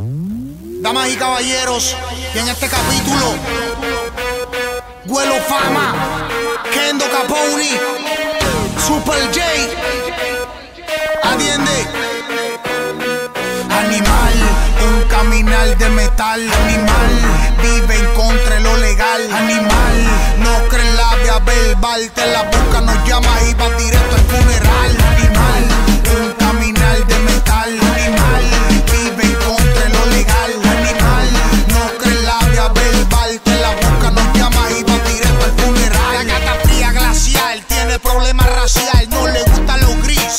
Damas y caballeros, y en este capítulo, Huelo Fama, Kendo Caponi, Super J, atiende. Animal, un caminar de metal, animal, vive en contra de lo legal, animal, no cree en la vía verbal, te la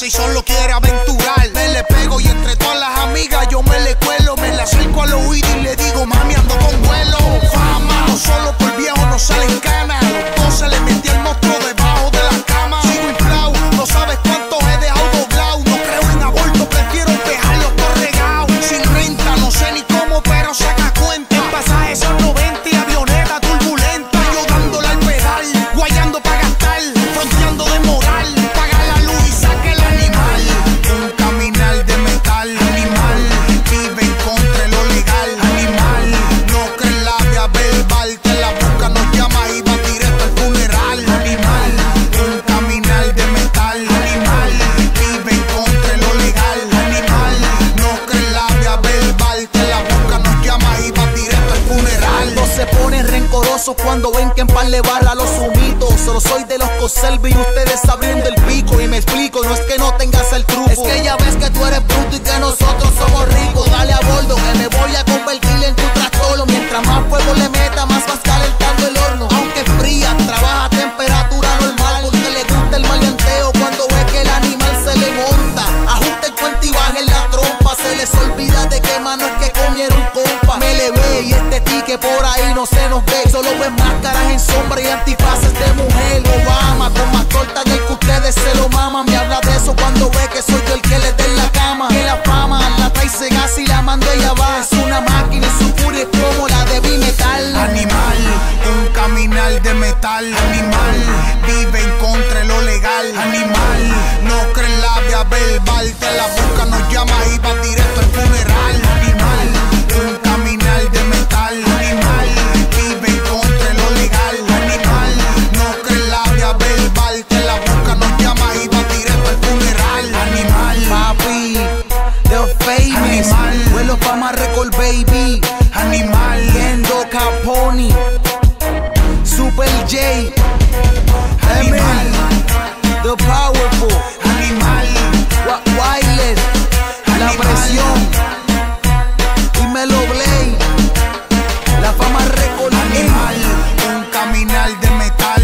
y solo quiere aventurar. Me le pego y entre todas las amigas yo me le llama y va directo al funeral. Se ponen rencorosos cuando ven que en par le barra los humitos. Solo soy de los Coselvi y ustedes abriendo el pico. Y me explico, no es que no tengas el truco. Es que ya ves que tú eres bruto y que nosotros somos no se nos ve. Solo ven máscaras en sombra y antifaces de mujer. Obama con más corta del que ustedes se lo maman. Me habla de eso cuando ve que soy yo el que le dé la cama. Que la fama la trae gas y la mando ella va. Es una máquina y su furia es como la de bimetal. Animal, un caminar de metal, animal, vive en contra de lo legal, animal, no cree la vía verbal, te la busca, nos llama Powerful, Animal, Wireless, La Presión, y Melo Blade, La Fama Record, Animal, un caminar de metal,